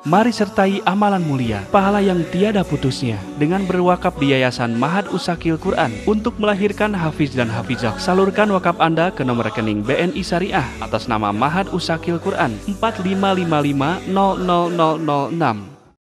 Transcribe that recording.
Mari sertai amalan mulia, pahala yang tiada putusnya dengan berwakaf di Yayasan Mahad Usakil Quran untuk melahirkan hafiz dan hafizah. Salurkan wakaf Anda ke nomor rekening BNI Syariah atas nama Mahad Usakil Quran 455500006.